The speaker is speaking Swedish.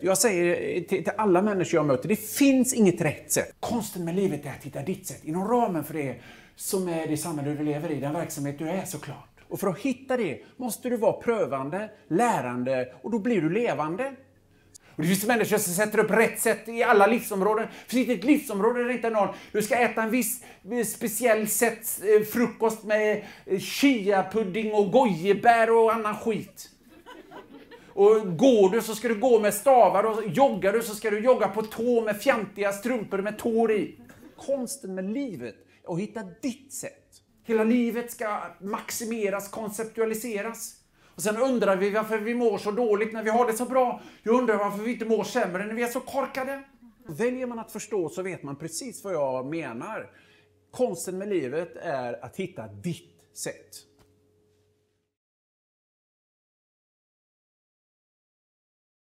Jag säger till, till alla människor jag möter, det finns inget rätt sätt. Konsten med livet är att hitta ditt sätt, inom ramen för det som är det samhälle du lever i, den verksamhet du är såklart. Och för att hitta det måste du vara prövande, lärande och då blir du levande. Och det finns människor som sätter upp rätt sätt i alla livsområden. För i ett livsområde är det inte någon, du ska äta en viss eh, speciell sätt eh, frukost med chia chiapudding och gojibär och annan skit. Och går du så ska du gå med stavar och joggar du så ska du jogga på tå med fjantiga strumpor med tår i. Konsten med livet är att hitta ditt sätt. Hela livet ska maximeras, konceptualiseras. Och sen undrar vi varför vi mår så dåligt när vi har det så bra. Jag undrar varför vi inte mår sämre när vi är så korkade. Väljer man att förstå så vet man precis vad jag menar. Konsten med livet är att hitta ditt sätt.